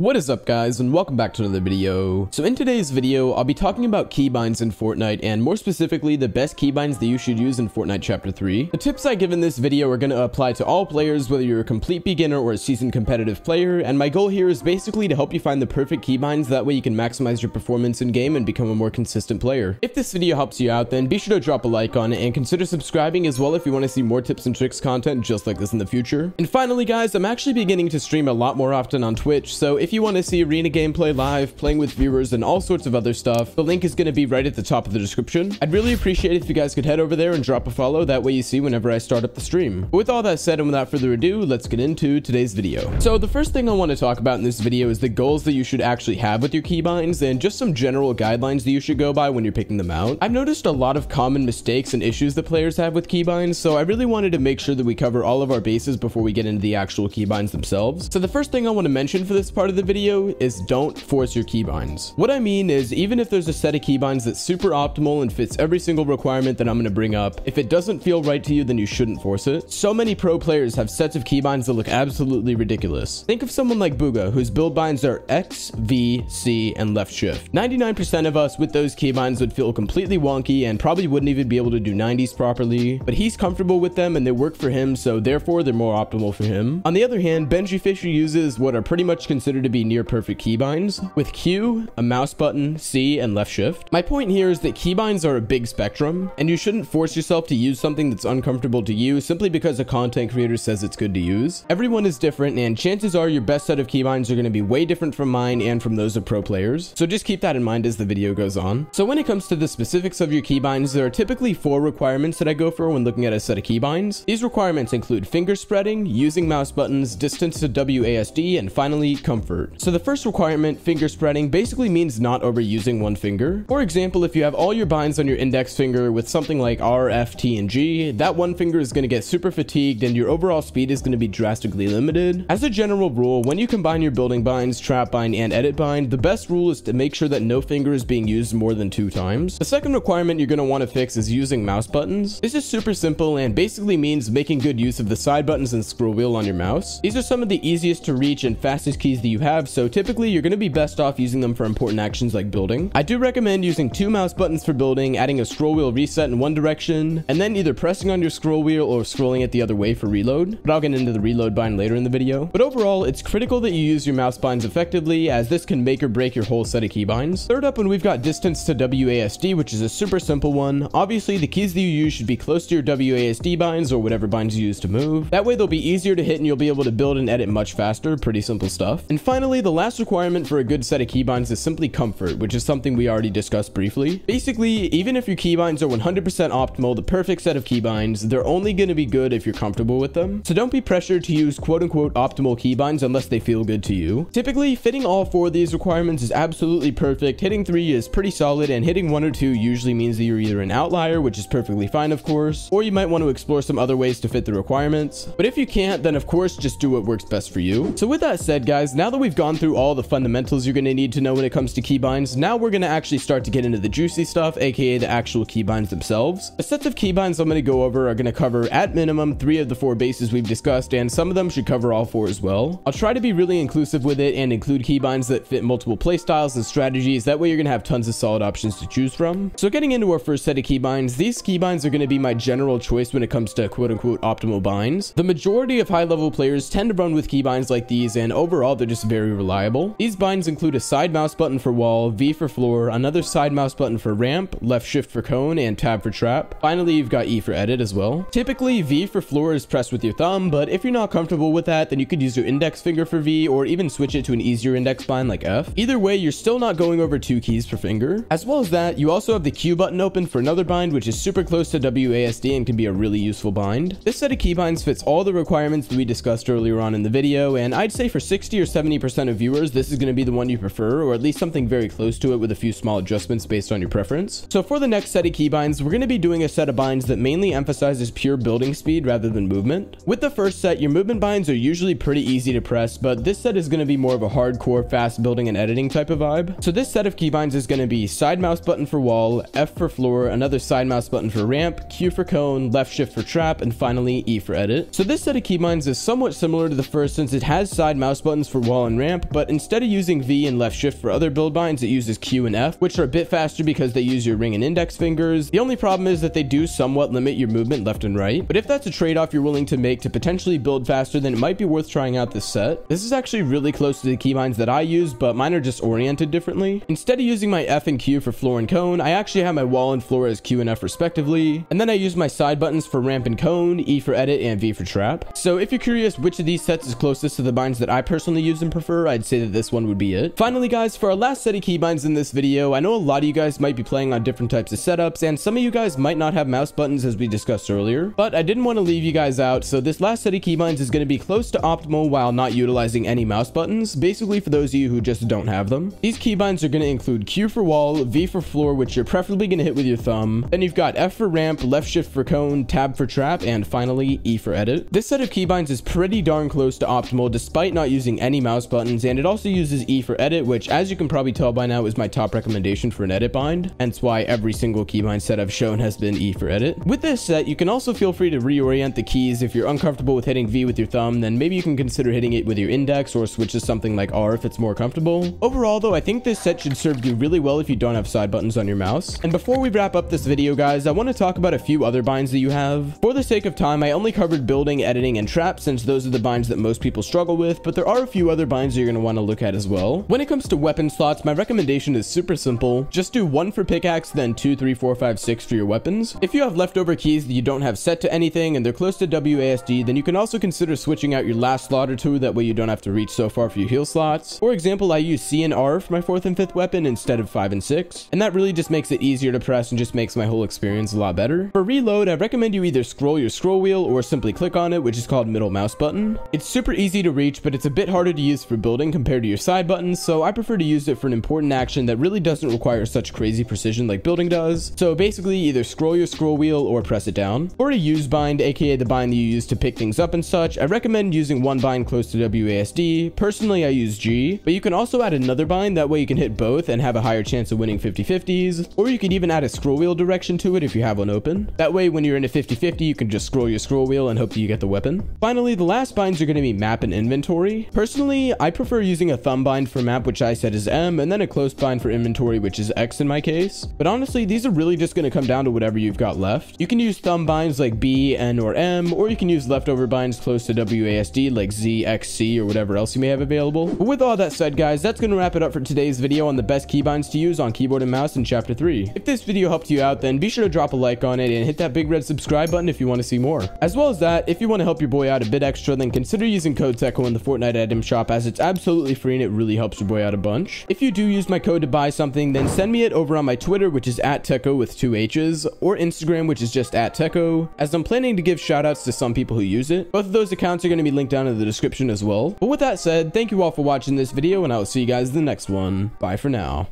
What is up guys and welcome back to another video. So in today's video, I'll be talking about keybinds in Fortnite and more specifically the best keybinds that you should use in Fortnite Chapter 3. The tips I give in this video are going to apply to all players whether you're a complete beginner or a seasoned competitive player and my goal here is basically to help you find the perfect keybinds that way you can maximize your performance in game and become a more consistent player. If this video helps you out then be sure to drop a like on it and consider subscribing as well if you want to see more tips and tricks content just like this in the future. And finally guys, I'm actually beginning to stream a lot more often on Twitch so if you want to see arena gameplay live, playing with viewers, and all sorts of other stuff, the link is going to be right at the top of the description. I'd really appreciate it if you guys could head over there and drop a follow, that way you see whenever I start up the stream. But with all that said and without further ado, let's get into today's video. So the first thing I want to talk about in this video is the goals that you should actually have with your keybinds and just some general guidelines that you should go by when you're picking them out. I've noticed a lot of common mistakes and issues that players have with keybinds, so I really wanted to make sure that we cover all of our bases before we get into the actual keybinds themselves. So the first thing I want to mention for this part of the video is don't force your keybinds. What I mean is even if there's a set of keybinds that's super optimal and fits every single requirement that I'm going to bring up, if it doesn't feel right to you, then you shouldn't force it. So many pro players have sets of keybinds that look absolutely ridiculous. Think of someone like Bugha, whose build binds are X, V, C, and left shift. 99% of us with those keybinds would feel completely wonky and probably wouldn't even be able to do 90s properly, but he's comfortable with them and they work for him, so therefore they're more optimal for him. On the other hand, Benjyfishy uses what are pretty much considered to be near perfect keybinds, with Q, a mouse button, C, and left shift. My point here is that keybinds are a big spectrum, and you shouldn't force yourself to use something that's uncomfortable to you simply because a content creator says it's good to use. Everyone is different, and chances are your best set of keybinds are going to be way different from mine and from those of pro players. So just keep that in mind as the video goes on. So when it comes to the specifics of your keybinds, there are typically four requirements that I go for when looking at a set of keybinds. These requirements include finger spreading, using mouse buttons, distance to WASD, and finally, comfort. So the first requirement, finger spreading, basically means not overusing one finger. For example, if you have all your binds on your index finger with something like R, F, T, and G, that one finger is going to get super fatigued and your overall speed is going to be drastically limited. As a general rule, when you combine your building binds, trap bind, and edit bind, the best rule is to make sure that no finger is being used more than two times. The second requirement you're going to want to fix is using mouse buttons. This is super simple and basically means making good use of the side buttons and scroll wheel on your mouse. These are some of the easiest to reach and fastest keys that you have, so typically you're going to be best off using them for important actions like building. I do recommend using two mouse buttons for building, adding a scroll wheel reset in one direction, and then either pressing on your scroll wheel or scrolling it the other way for reload, but I'll get into the reload bind later in the video. But overall, it's critical that you use your mouse binds effectively as this can make or break your whole set of keybinds. Third up, when we've got distance to WASD, which is a super simple one, obviously the keys that you use should be close to your WASD binds or whatever binds you use to move. That way they'll be easier to hit and you'll be able to build and edit much faster, pretty simple stuff. And finally, the last requirement for a good set of keybinds is simply comfort, which is something we already discussed briefly. Basically, even if your keybinds are 100% optimal, the perfect set of keybinds, they're only going to be good if you're comfortable with them. So don't be pressured to use quote unquote optimal keybinds unless they feel good to you. Typically, fitting all four of these requirements is absolutely perfect. Hitting three is pretty solid and hitting one or two usually means that you're either an outlier, which is perfectly fine of course, or you might want to explore some other ways to fit the requirements. But if you can't, then of course just do what works best for you. So with that said guys, now that we've gone through all the fundamentals you're going to need to know when it comes to keybinds, now we're going to actually start to get into the juicy stuff, aka the actual keybinds themselves. The sets of keybinds I'm going to go over are going to cover at minimum three of the four bases we've discussed, and some of them should cover all four as well. I'll try to be really inclusive with it and include keybinds that fit multiple playstyles and strategies, that way you're going to have tons of solid options to choose from. So getting into our first set of keybinds, these keybinds are going to be my general choice when it comes to quote unquote optimal binds. The majority of high level players tend to run with keybinds like these, and overall they're just very reliable. These binds include a side mouse button for wall, V for floor, another side mouse button for ramp, left shift for cone, and tab for trap. Finally, you've got E for edit as well. Typically, V for floor is pressed with your thumb, but if you're not comfortable with that, then you could use your index finger for V, or even switch it to an easier index bind like F. Either way, you're still not going over two keys per finger. As well as that, you also have the Q button open for another bind, which is super close to WASD and can be a really useful bind. This set of keybinds fits all the requirements that we discussed earlier on in the video, and I'd say for 60 or 70% of viewers, this is going to be the one you prefer, or at least something very close to it with a few small adjustments based on your preference. So for the next set of keybinds, we're going to be doing a set of binds that mainly emphasizes pure building speed rather than movement. With the first set, your movement binds are usually pretty easy to press, but this set is going to be more of a hardcore fast building and editing type of vibe. So this set of keybinds is going to be side mouse button for wall, F for floor, another side mouse button for ramp, Q for cone, left shift for trap, and finally E for edit. So this set of keybinds is somewhat similar to the first since it has side mouse buttons for wall on ramp, but instead of using V and left shift for other build binds, it uses Q and F, which are a bit faster because they use your ring and index fingers. The only problem is that they do somewhat limit your movement left and right, but if that's a trade-off you're willing to make to potentially build faster, then it might be worth trying out this set. This is actually really close to the keybinds that I use, but mine are just oriented differently. Instead of using my F and Q for floor and cone, I actually have my wall and floor as Q and F respectively, and then I use my side buttons for ramp and cone, E for edit, and V for trap. So if you're curious which of these sets is closest to the binds that I personally use prefer, I'd say that this one would be it. Finally guys, for our last set of keybinds in this video, I know a lot of you guys might be playing on different types of setups, and some of you guys might not have mouse buttons as we discussed earlier, but I didn't want to leave you guys out, so this last set of keybinds is going to be close to optimal while not utilizing any mouse buttons, basically for those of you who just don't have them. These keybinds are going to include Q for wall, V for floor, which you're preferably going to hit with your thumb, then you've got F for ramp, left shift for cone, tab for trap, and finally E for edit. This set of keybinds is pretty darn close to optimal despite not using any mouse buttons, and it also uses E for edit, which as you can probably tell by now is my top recommendation for an edit bind, hence why every single keybind set I've shown has been E for edit. With this set, you can also feel free to reorient the keys if you're uncomfortable with hitting V with your thumb, then maybe you can consider hitting it with your index or switch to something like R if it's more comfortable. Overall though, I think this set should serve you really well if you don't have side buttons on your mouse. And before we wrap up this video guys, I want to talk about a few other binds that you have. For the sake of time, I only covered building, editing, and trap since those are the binds that most people struggle with, but there are a few other binds you're going to want to look at as well. When it comes to weapon slots, my recommendation is super simple. Just do one for pickaxe, then two, three, four, five, six for your weapons. If you have leftover keys that you don't have set to anything and they're close to WASD, then you can also consider switching out your last slot or two, that way you don't have to reach so far for your heal slots. For example, I use C and R for my fourth and fifth weapon instead of five and six, and that really just makes it easier to press and just makes my whole experience a lot better. For reload, I recommend you either scroll your scroll wheel or simply click on it, which is called middle mouse button. It's super easy to reach, but it's a bit harder to use for building compared to your side buttons, so I prefer to use it for an important action that really doesn't require such crazy precision like building does. So basically either scroll your scroll wheel or press it down. For a use bind, aka the bind that you use to pick things up and such, I recommend using one bind close to WASD. Personally, I use G, but you can also add another bind, that way you can hit both and have a higher chance of winning 50-50s, or you could even add a scroll wheel direction to it if you have one open. That way, when you're in a 50-50, you can just scroll your scroll wheel and hope that you get the weapon. Finally, the last binds are going to be map and inventory. Personally, I prefer using a thumb bind for map, which I set as M, and then a close bind for inventory, which is X in my case. But honestly, these are really just going to come down to whatever you've got left. You can use thumb binds like B, N, or M, or you can use leftover binds close to WASD like Z, X, C, or whatever else you may have available. But with all that said, guys, that's going to wrap it up for today's video on the best keybinds to use on keyboard and mouse in chapter 3. If this video helped you out, then be sure to drop a like on it and hit that big red subscribe button if you want to see more. As well as that, if you want to help your boy out a bit extra, then consider using code TECKOH in the Fortnite item shop as it's absolutely free and it really helps your boy out a bunch. If you do use my code to buy something, then send me it over on my Twitter, which is at Teckoh with two H's, or Instagram, which is just at Teckoh, as I'm planning to give shoutouts to some people who use it. Both of those accounts are going to be linked down in the description as well. But with that said, thank you all for watching this video, and I will see you guys in the next one. Bye for now.